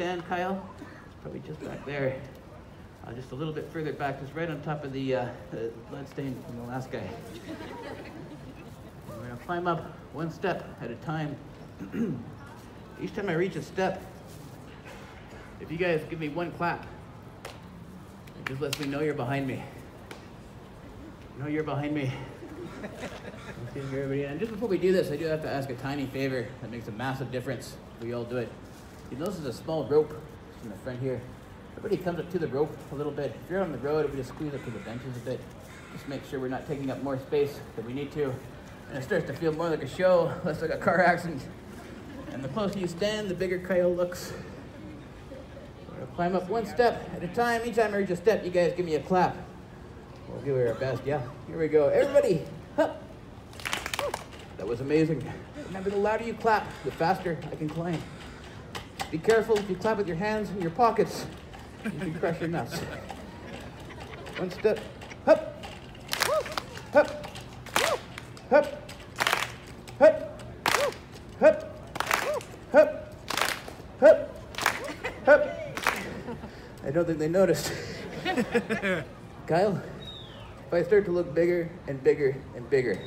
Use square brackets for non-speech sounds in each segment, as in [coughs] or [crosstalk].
stand, Kyle. Probably just back there. Uh, just a little bit further back, just right on top of the, uh, the blood stain from the last guy. We're gonna climb up one step at a time. [clears throat] Each time I reach a step, if you guys give me one clap, it just lets me know you're behind me. Know you're behind me. [laughs] And just before we do this, I do have to ask a tiny favor that makes a massive difference. if We all do it. You notice there's a small rope in the front here. Everybody comes up to the rope a little bit. If you're on the road, we just squeeze up to the benches a bit. Just make sure we're not taking up more space than we need to. And it starts to feel more like a show, less like a car accident. And the closer you stand, the bigger Kyle looks. We're gonna climb up one step at a time. Each time I reach a step, you guys give me a clap. We'll give it our best. Yeah, here we go. Everybody, up. That was amazing. Remember, the louder you clap, the faster I can climb. Be careful if you clap with your hands in your pockets, you can crush your nuts. One step, up, up, up, up, up, up, up, up. I don't think they noticed. [laughs] Kyle, if I start to look bigger and bigger and bigger,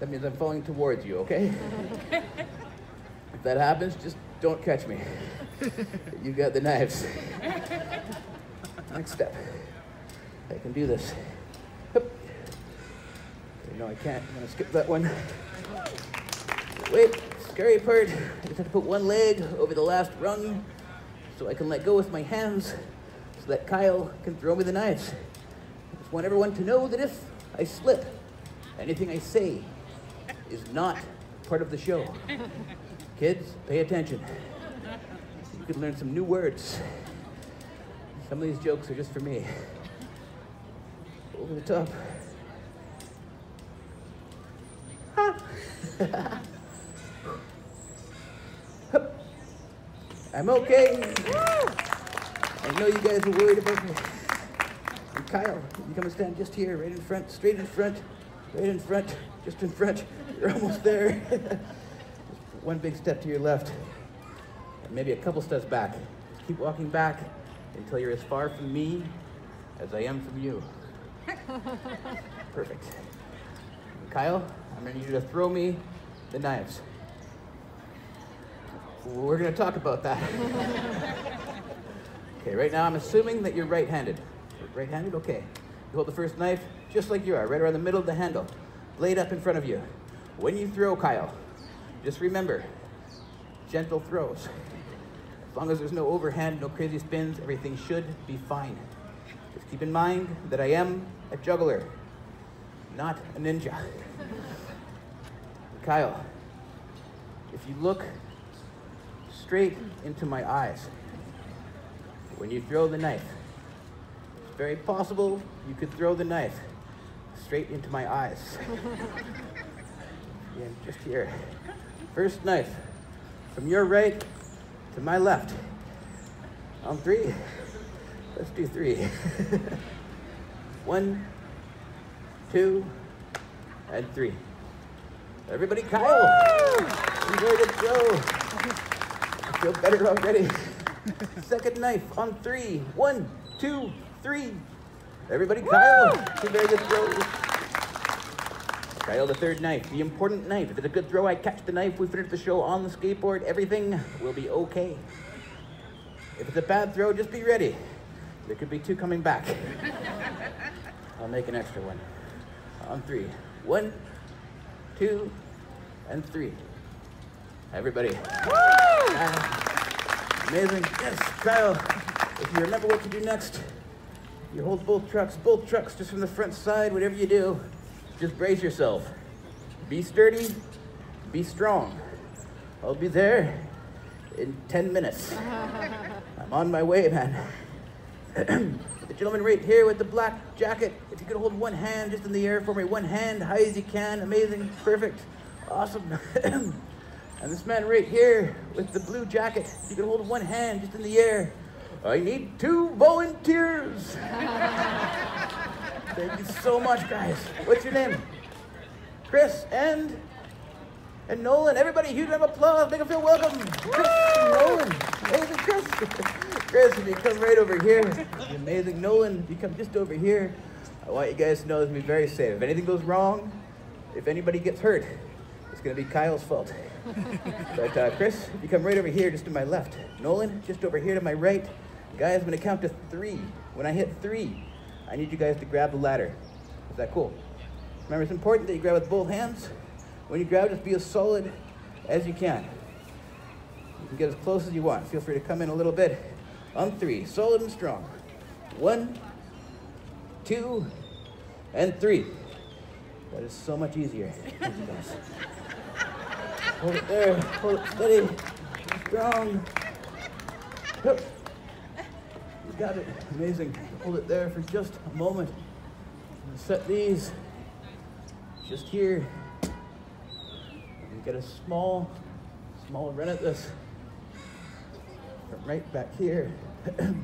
that means I'm falling towards you, okay? [laughs] if that happens, just don't catch me. You got the knives. Next step. I can do this. No, I can't. I'm gonna skip that one. Wait, scary part. I just have to put one leg over the last rung so I can let go with my hands so that Kyle can throw me the knives. I just want everyone to know that if I slip, anything I say is not part of the show. Kids, pay attention. You could learn some new words. Some of these jokes are just for me. Over the top. [laughs] I'm okay. I know you guys are worried about me. And Kyle, you come and stand just here, right in front, straight in front, right in front, just in front. You're almost there. [laughs] One big step to your left, and maybe a couple steps back. Keep walking back until you're as far from me as I am from you. [laughs] Perfect. Kyle, I'm gonna need you to throw me the knives. We're gonna talk about that. [laughs] okay, right now I'm assuming that you're right-handed. Right-handed, okay. You hold the first knife just like you are, right around the middle of the handle. Blade up in front of you. When you throw, Kyle, just remember, gentle throws. As long as there's no overhand, no crazy spins, everything should be fine. Just keep in mind that I am a juggler, not a ninja. Kyle, if you look straight into my eyes when you throw the knife, it's very possible you could throw the knife straight into my eyes. [laughs] yeah, just here. First knife, from your right to my left. On three, let's do three. [laughs] One, two, and three. Everybody, Kyle! Enjoy the show. I feel better already. Second knife on three. One, two, three. Everybody, Kyle! Two very good Kyle, the third knife, the important knife. If it's a good throw, I catch the knife, we finish the show on the skateboard, everything will be okay. If it's a bad throw, just be ready. There could be two coming back. [laughs] I'll make an extra one. On three. One, two, and three. Everybody. Ah, amazing. Yes, Kyle. If you remember what to do next, you hold both trucks, both trucks just from the front side, whatever you do, just brace yourself. Be sturdy, be strong. I'll be there in 10 minutes. [laughs] I'm on my way, man. [clears throat] the gentleman right here with the black jacket, if you could hold one hand just in the air for me, one hand, high as you can, amazing, perfect, awesome. [clears throat] and this man right here with the blue jacket, if you could hold one hand just in the air. I need two volunteers. [laughs] Thank you so much, guys. What's your name? Chris and and Nolan. Everybody, huge round of applause. Make them feel welcome. Chris Nolan. Amazing Chris. [laughs] Chris, if you come right over here. The amazing Nolan, if you come just over here. I want you guys to know this will be very safe. If anything goes wrong, if anybody gets hurt, it's going to be Kyle's fault. [laughs] but uh, Chris, if you come right over here, just to my left. Nolan, just over here to my right. Guys, I'm going to count to three. When I hit three, I need you guys to grab the ladder. Is that cool? Remember, it's important that you grab with both hands. When you grab, just be as solid as you can. You can get as close as you want. Feel free to come in a little bit. On three, solid and strong. One, two, and three. That is so much easier. hold it there, hold it steady, strong. Got it, amazing. Hold it there for just a moment. Set these just here. You get a small, small run at this. Right back here. [clears throat] Maybe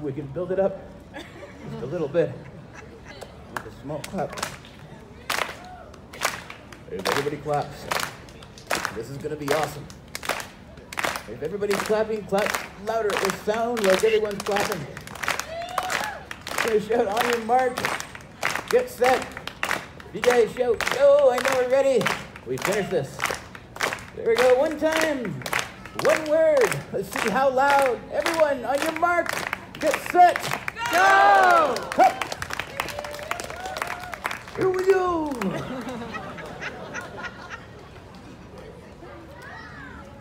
we can build it up just a little bit with a small clap. Everybody claps, this is gonna be awesome. If everybody's clapping, clap louder with sound like everyone's clapping. Gonna shout on your mark, get set. You guys shout, go, I know we're ready. We finish this. There we go, one time. One word. Let's see how loud. Everyone, on your mark, get set. Go! Hup. Here we go.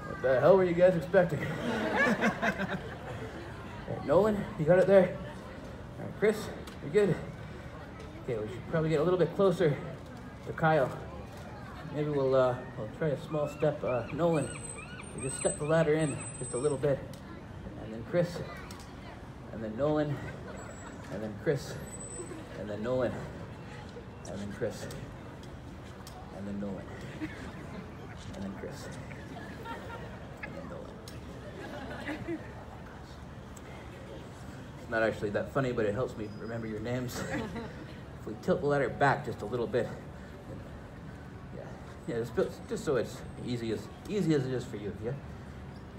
what the hell were you guys expecting? Nolan, you got it there? All right, Chris, you're good? Okay, we should probably get a little bit closer to Kyle. Maybe we'll, uh, we'll try a small step. Uh, Nolan, you just step the ladder in just a little bit. And then Chris, and then Nolan, and then Chris, and then Nolan, and then Chris, and then Nolan, and then Chris, and then Nolan. It's not actually that funny, but it helps me remember your names. if we tilt the ladder back just a little bit, yeah, just, just so it's easy as easy as it is for you. Yeah,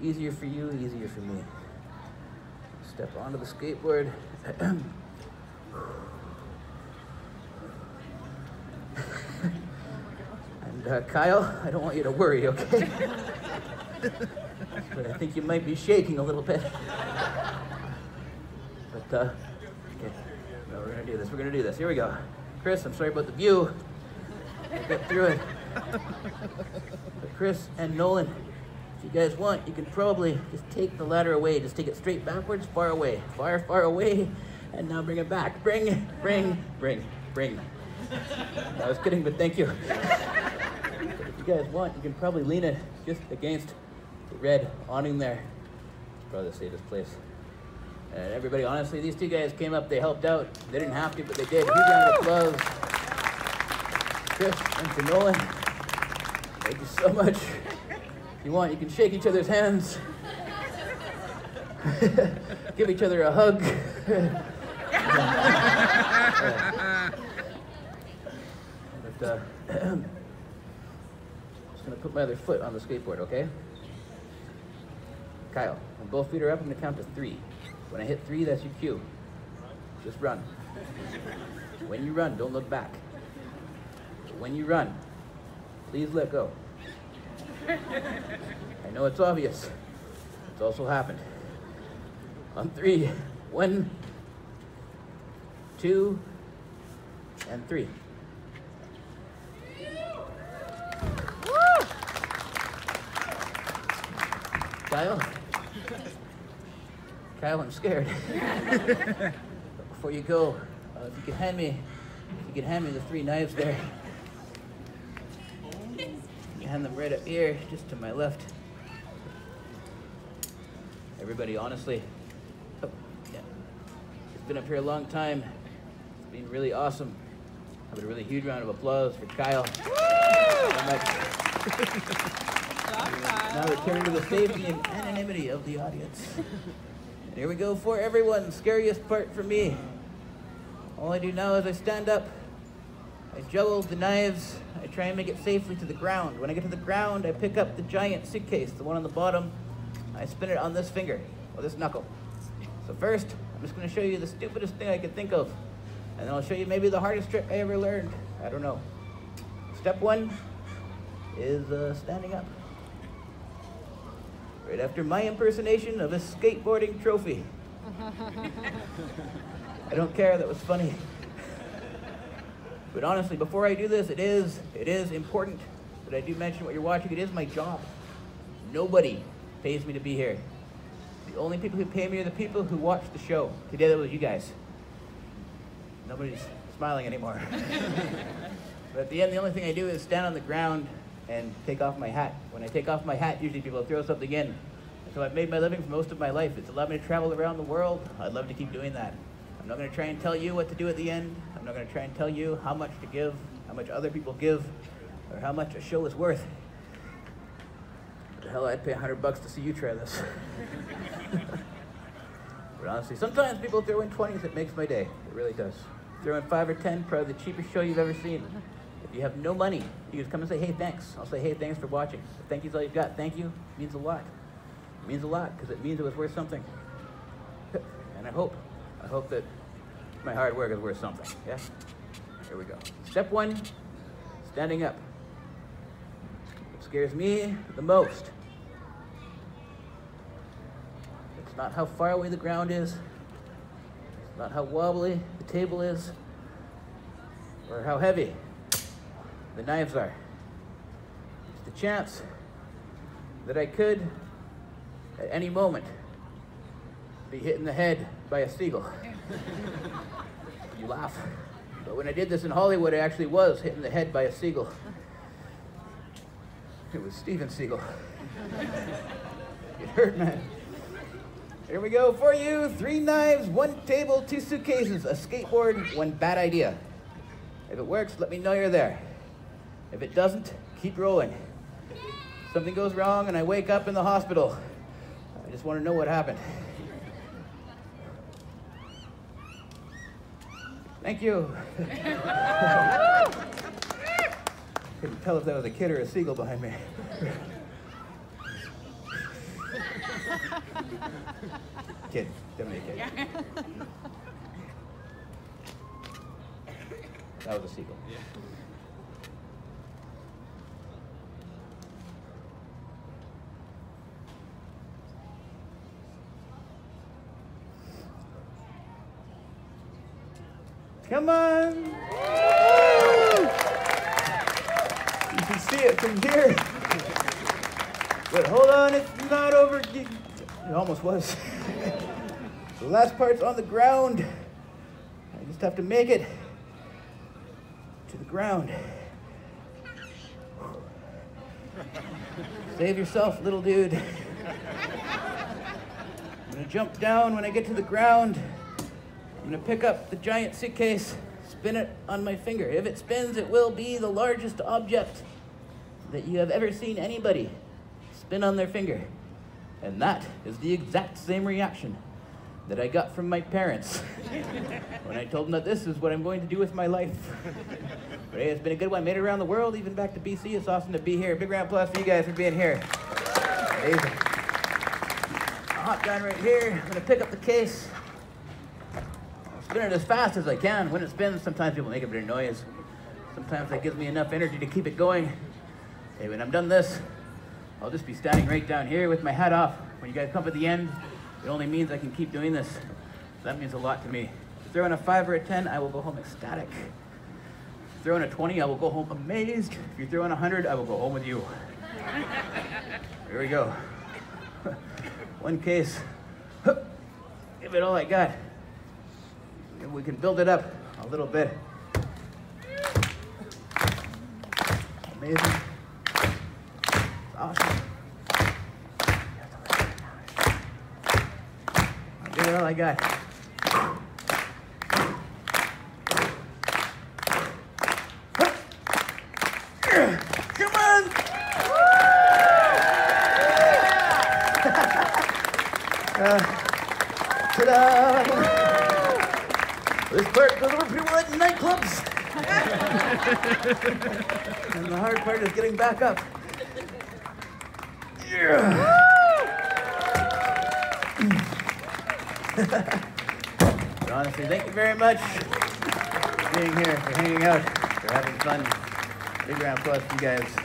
easier for you, easier for me. Step onto the skateboard. [coughs] and uh, Kyle, I don't want you to worry, okay? [laughs] but I think you might be shaking a little bit. But uh, okay, no, we're gonna do this. We're gonna do this. Here we go. Chris, I'm sorry about the view. We'll get through it. But Chris and Nolan, if you guys want, you can probably just take the ladder away. Just take it straight backwards, far away, far, far away, and now bring it back. Bring, bring, bring, bring. I was kidding, but thank you. But if you guys want, you can probably lean it just against red awning there. Probably the safest place. And everybody, honestly, these two guys came up, they helped out. They didn't have to, but they did. Huge round of applause. Chris and to Nolan. Thank you so much. If you want, you can shake each other's hands. [laughs] Give each other a hug. [laughs] but, uh, I'm [clears throat] just gonna put my other foot on the skateboard, okay? Kyle, when both feet are up, I'm gonna count to three. When I hit three, that's your cue. Just run. When you run, don't look back. When you run, please let go. I know it's obvious. It's also happened. On three. One, two, and three. Kyle? Kyle, I'm scared. [laughs] Before you go, uh, if you could hand me, if you could hand me the three knives there. You hand them right up here, just to my left. Everybody, honestly, oh, yeah. it's been up here a long time. It's been really awesome. Have a really huge round of applause for Kyle. now return to the safety and anonymity of the audience. [laughs] Here we go for everyone. Scariest part for me. All I do now is I stand up, I juggle the knives, I try and make it safely to the ground. When I get to the ground, I pick up the giant suitcase, the one on the bottom, I spin it on this finger, or this knuckle. So first, I'm just gonna show you the stupidest thing I can think of, and then I'll show you maybe the hardest trick I ever learned. I don't know. Step one is uh, standing up. Right after my impersonation of a skateboarding trophy. [laughs] I don't care, that was funny. But honestly, before I do this, it is, it is important that I do mention what you're watching. It is my job. Nobody pays me to be here. The only people who pay me are the people who watch the show. Today that was you guys. Nobody's smiling anymore. [laughs] but at the end, the only thing I do is stand on the ground and take off my hat. When I take off my hat, usually people throw something in. So I've made my living for most of my life. It's allowed me to travel around the world. I'd love to keep doing that. I'm not going to try and tell you what to do at the end. I'm not going to try and tell you how much to give, how much other people give, or how much a show is worth. the hell, I'd pay 100 bucks to see you try this. [laughs] but honestly, sometimes people throw in 20s. It makes my day. It really does. Throw in 5 or 10, probably the cheapest show you've ever seen. If you have no money, you just come and say, hey, thanks. I'll say, hey, thanks for watching. If thank you's all you've got. Thank you means a lot. It means a lot because it means it was worth something. [laughs] And I hope, I hope that my hard work is worth something. Yeah? Here we go. Step one, standing up. What scares me the most it's not how far away the ground is, it's not how wobbly the table is, or how heavy the knives are. It's the chance that I could, at any moment, be hit in the head by a seagull. you laugh. But when I did this in Hollywood, I actually was hit in the head by a seagull. It was Steven Seagal. it hurt, man. Here we go for you. Three knives, one table, two suitcases, a skateboard, one bad idea. If it works, let me know you're there. If it doesn't, keep rolling. Something goes wrong and I wake up in the hospital. I just want to know what happened. Thank you. [laughs] Couldn't tell if that was a kid or a seagull behind me. [laughs] kid, definitely a kid. That was a seagull. Come on. You can see it from here. But hold on, it's not over. It almost was. [laughs] the last part's on the ground. I just have to make it to the ground. Save yourself, little dude. I'm gonna jump down when I get to the ground. I'm gonna pick up the giant suitcase, spin it on my finger. If it spins, it will be the largest object that you have ever seen anybody spin on their finger. And that is the exact same reaction that I got from my parents [laughs] when I told them that this is what I'm going to do with my life. But hey, it's been a good one. Made it around the world, even back to BC. It's awesome to be here. Big round of applause for you guys for being here. Amazing. Hot gun right here. I'm gonna pick up the case spin it as fast as I can. When it spins, sometimes people make a bit of noise. Sometimes that gives me enough energy to keep it going. Okay, when I'm done this, I'll just be standing right down here with my hat off. When you guys come at the end, it only means I can keep doing this. That means a lot to me. Throw in a 5 or a 10, I will go home ecstatic. Throw in a 20, I will go home amazed. If you throw in a 100, I will go home with you. Here we go. [laughs] One case. [laughs] Give it all I got we can build it up a little bit. Amazing. Awesome. I'll give it all I got. Come on! [laughs] uh, ta-da! This part goes over people at nightclubs. [laughs] and the hard part is getting back up. Yeah. honestly, thank you very much for being here, for hanging out, for having fun. Big round of applause you guys.